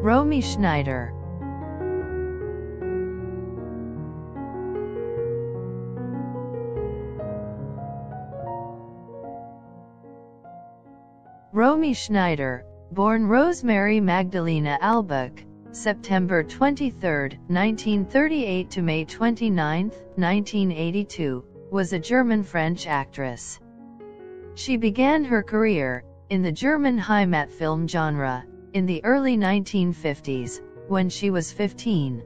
Romy Schneider. Romy Schneider, born Rosemarie Magdalena Albach, September 23, 1938 to May 29, 1982, was a German-French actress. She began her career in the German Heimat film genre in the early 1950s when she was 15.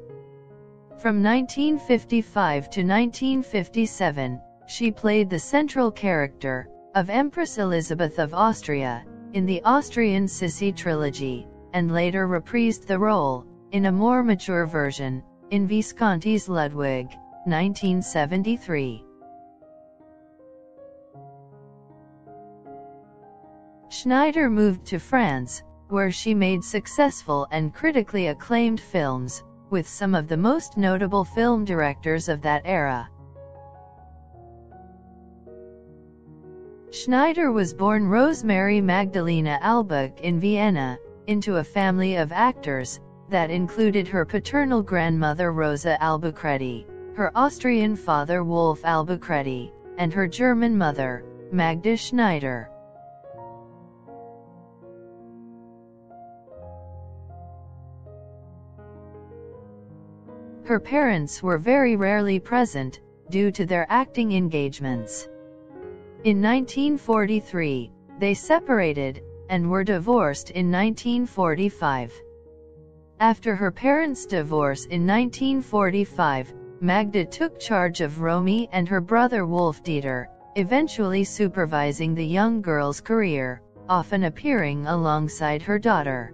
From 1955 to 1957, she played the central character of Empress Elisabeth of Austria in the Austrian Sissi trilogy, and later reprised the role in a more mature version in Visconti's Ludwig, 1973. Schneider moved to France, where she made successful and critically acclaimed films, with some of the most notable film directors of that era. Schneider was born Rosemarie Magdalena Albach in Vienna, into a family of actors, that included her paternal grandmother Rosa Albach-Retty, her Austrian father Wolf Albach-Retty, and her German mother, Magda Schneider. Her parents were very rarely present, due to their acting engagements. In 1943, they separated, and were divorced in 1945. After her parents' divorce in 1945, Magda took charge of Romy and her brother Wolf Dieter, eventually supervising the young girl's career, often appearing alongside her daughter.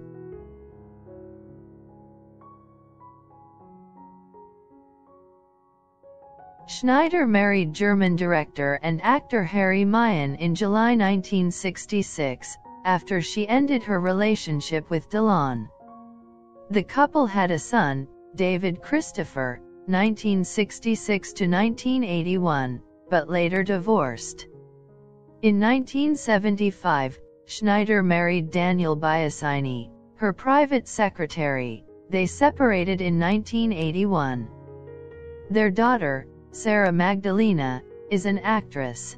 Schneider married German director and actor Harry Meyen in July 1966, after she ended her relationship with Delon. The couple had a son, David Christopher, 1966 to 1981, but later divorced. In 1975, Schneider married Daniel Biasini, her private secretary. They separated in 1981. Their daughter, Sarah Magdalena, is an actress.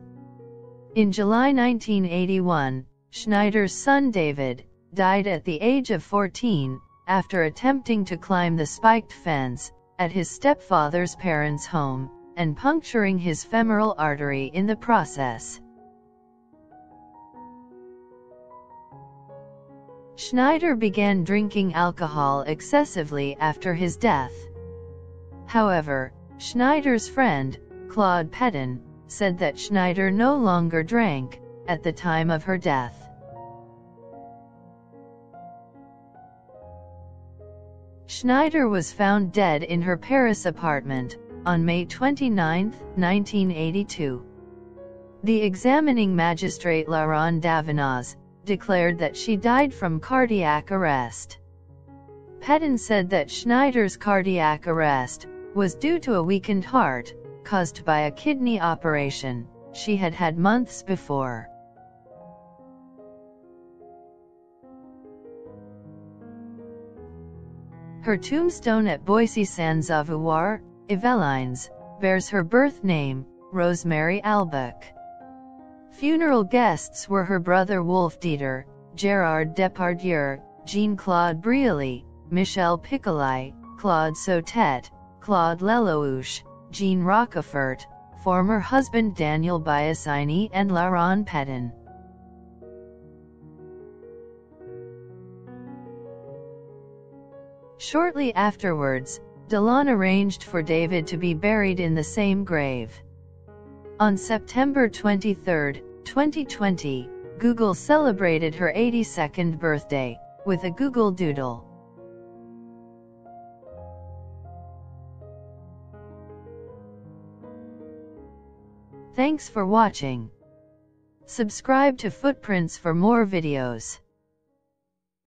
In July 1981, Schneider's son David died at the age of 14 after attempting to climb the spiked fence at his stepfather's parents' home and puncturing his femoral artery in the process. Schneider began drinking alcohol excessively after his death. However, Schneider's friend, Claude Pétin, said that Schneider no longer drank at the time of her death. Schneider was found dead in her Paris apartment on May 29, 1982. The examining magistrate Laurent Davenas declared that she died from cardiac arrest. Pétin said that Schneider's cardiac arrest was due to a weakened heart, caused by a kidney operation she had had months before. Her tombstone at Boissy-sans-Avoir, Yvelines, bears her birth name, Rosemarie Albach. Funeral guests were her brother Wolf Dieter, Gerard Depardieu, Jean-Claude Brialy, Michel Piccoli, Claude Sautet, Claude Lelouch, Jean Rochefort, former husband Daniel Biasini and Laurent Pétin. Shortly afterwards, Delon arranged for David to be buried in the same grave. On September 23, 2020, Google celebrated her 82nd birthday with a Google Doodle. Thanks for watching. Subscribe to Footprints for more videos.